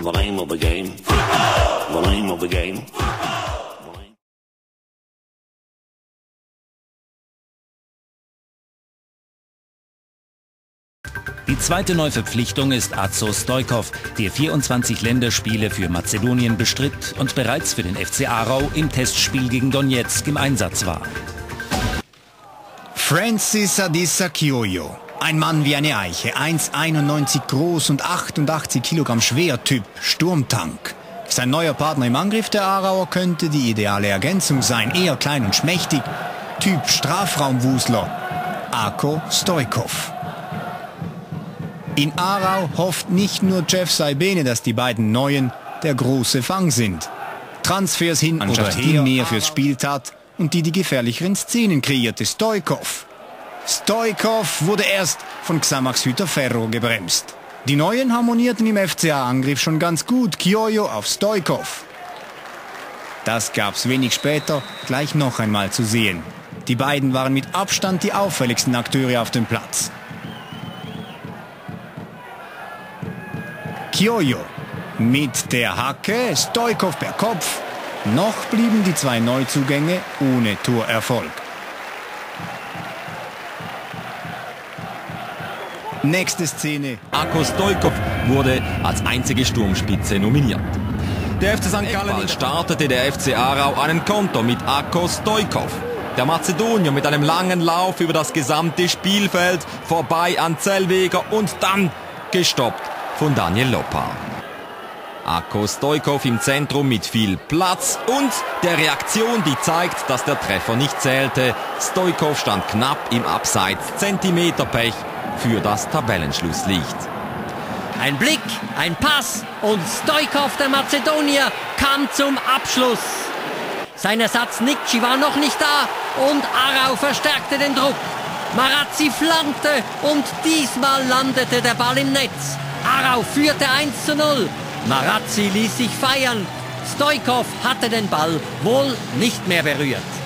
The name of the game. The name of the game. Die zweite Neuverpflichtung ist Azo Stojkov, der 24 Länderspiele für Mazedonien bestritt und bereits für den FC Aarau im Testspiel gegen Donetsk im Einsatz war. Francis Adissa Kioyo. Ein Mann wie eine Eiche, 1,91 groß und 88 Kilogramm schwer, Typ Sturmtank. Sein neuer Partner im Angriff der Aarauer könnte die ideale Ergänzung sein, eher klein und schmächtig, Typ Strafraumwusler, Ako Stojkov. In Aarau hofft nicht nur Jeff Saibene, dass die beiden Neuen der große Fang sind. Transfers hin oder her mehr fürs Spiel tat und die die gefährlicheren Szenen kreierte. Stoikov. Stoikov wurde erst von Xamax Hüter Ferro gebremst. Die Neuen harmonierten im FCA-Angriff schon ganz gut. Kiojo auf Stoikov. Das gab's wenig später gleich noch einmal zu sehen. Die beiden waren mit Abstand die auffälligsten Akteure auf dem Platz. Kiojo mit der Hacke, Stoikov per Kopf. Noch blieben die zwei Neuzugänge ohne Torerfolg. Nächste Szene. Ako Stojkov wurde als einzige Sturmspitze nominiert. Der FC St. Gallen startete der FC Aarau einen Konto mit Ako Stojkov. Der Mazedonier mit einem langen Lauf über das gesamte Spielfeld, vorbei an Zellweger und dann gestoppt von Daniel Lopa. Ako Stojkov im Zentrum mit viel Platz und der Reaktion, die zeigt, dass der Treffer nicht zählte. Stojkov stand knapp im Abseits, Zentimeterpech für das Tabellenschlusslicht. Ein Blick, ein Pass und Stojkov, der Mazedonier, kam zum Abschluss. Sein Ersatz Nikci war noch nicht da und Arau verstärkte den Druck. Marazzi flankte und diesmal landete der Ball im Netz. Arau führte 1 zu 0. Marazzi ließ sich feiern. Stoikov hatte den Ball wohl nicht mehr berührt.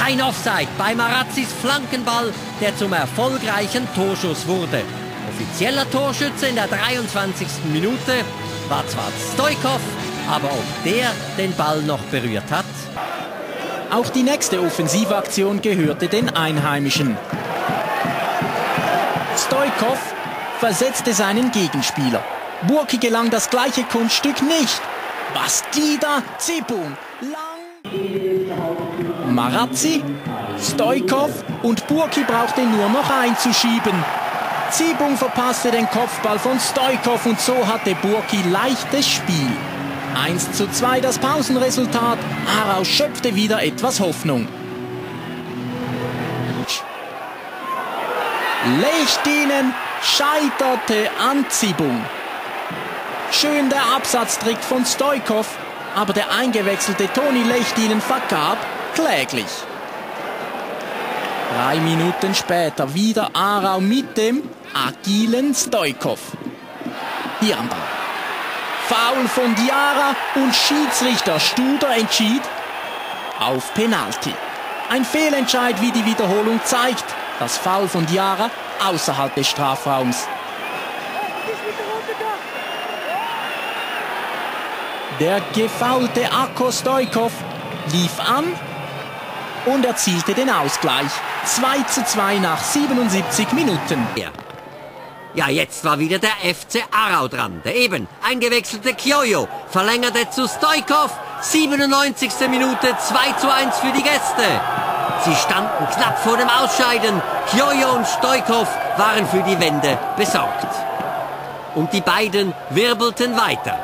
Kein Offside bei Marazzis Flankenball, der zum erfolgreichen Torschuss wurde. Offizieller Torschütze in der 23. Minute war zwar Stoikov, aber ob der den Ball noch berührt hat? Auch die nächste Offensivaktion gehörte den Einheimischen. Stoikov versetzte seinen Gegenspieler. Burki gelang das gleiche Kunststück nicht. Bastida Zibung lang. Marazzi, Stoikov und Burki brauchte nur noch einzuschieben. Zibung verpasste den Kopfball von Stoikov und so hatte Burki leichtes Spiel. 1 zu 2 das Pausenresultat. Arau schöpfte wieder etwas Hoffnung. Lechtinen scheiterte an Zibung. Schön der Absatztrick von Stoikov, aber der eingewechselte Toni Lechtinen vergab kläglich. Drei Minuten später wieder Arau mit dem agilen Stoikov. Hier am Ball. Foul von Diara und Schiedsrichter Studer entschied auf Penalty. Ein Fehlentscheid, wie die Wiederholung zeigt. Das Foul von Diara außerhalb des Strafraums. Der gefaulte Akko Stoikov lief an und erzielte den Ausgleich. 2 zu 2 nach 77 Minuten. Ja. Jetzt war wieder der FC Aarau dran. Der eben eingewechselte Kiojo verlängerte zu Stoikov. 97. Minute 2 zu 1 für die Gäste. Sie standen knapp vor dem Ausscheiden. Kiojo und Stoikov waren für die Wende besorgt. Und die beiden wirbelten weiter.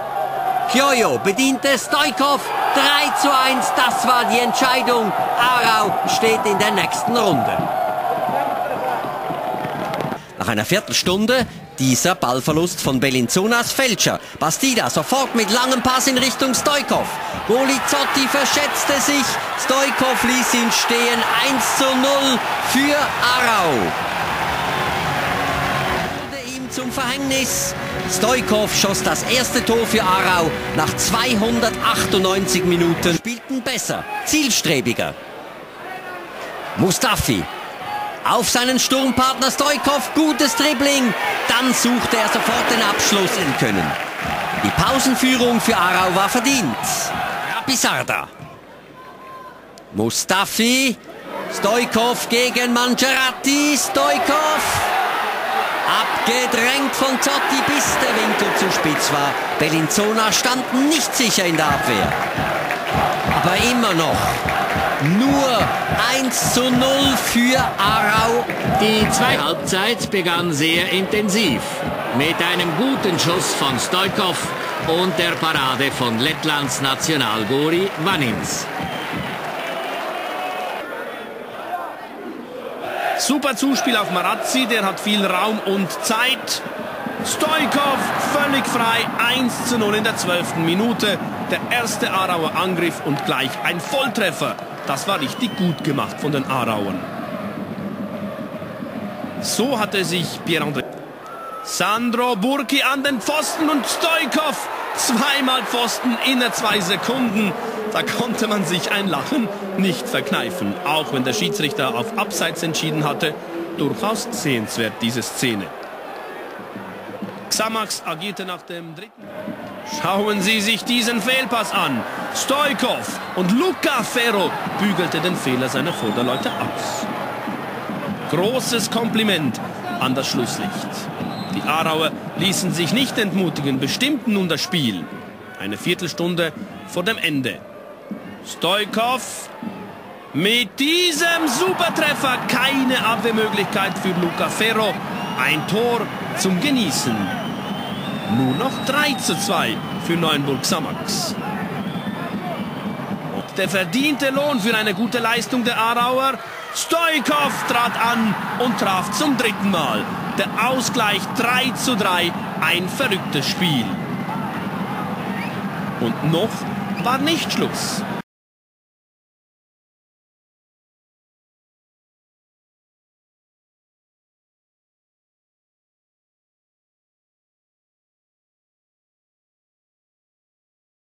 Kiojo bediente Stoikov 3 zu 1, das war die Entscheidung. Aarau steht in der nächsten Runde. Nach einer Viertelstunde dieser Ballverlust von Bellinzonas Fälscher. Bastida sofort mit langem Pass in Richtung Stoikov. Golizzotti verschätzte sich. Stoikov ließ ihn stehen. 1 zu 0 für Arau. Wurde ihm zum Verhängnis. Stoikov schoss das erste Tor für Aarau nach 298 Minuten. Spielten besser, zielstrebiger. Mustafi auf seinen Sturmpartner Stoikov, gutes Dribbling. Dann suchte er sofort den Abschluss in Können. Die Pausenführung für Arau war verdient. Rabisarda. Mustafi. Stoikov gegen Mangerati. Stoikov. Abgedrängt von Zotti, bis der Winkel zu spitz war. Bellinzona stand nicht sicher in der Abwehr. Aber immer noch nur 1 zu 0 für Arau. Die zweite Halbzeit begann sehr intensiv. Mit einem guten Schuss von Stoikov und der Parade von Lettlands Nationalgori Vanins. Super Zuspiel auf Marazzi, der hat viel Raum und Zeit. Stoikov völlig frei, 1 zu 0 in der 12. Minute. Der erste Arauer Angriff und gleich ein Volltreffer. Das war richtig gut gemacht von den Arauern. So hatte sich Pierre-André... Sandro Burki an den Pfosten und Stoikov zweimal Pfosten inner zwei Sekunden. Da konnte man sich ein Lachen nicht verkneifen, auch wenn der Schiedsrichter auf Abseits entschieden hatte. Durchaus sehenswert diese Szene. Xamax agierte nach dem dritten. Schauen Sie sich diesen Fehlpass an. Stoikov und Luca Ferro bügelte den Fehler seiner Vorderleute aus. Großes Kompliment an das Schlusslicht. Die Aarauer ließen sich nicht entmutigen, bestimmten nun das Spiel. Eine Viertelstunde vor dem Ende. Stoikov mit diesem Supertreffer keine Abwehrmöglichkeit für Luca Ferro. Ein Tor zum Genießen. Nur noch 3 zu 2 für Neuenburg Samax. Der verdiente Lohn für eine gute Leistung der Aarauer. Stoikov trat an und traf zum dritten Mal. Der Ausgleich 3 zu 3. Ein verrücktes Spiel. Und noch war nicht Schluss.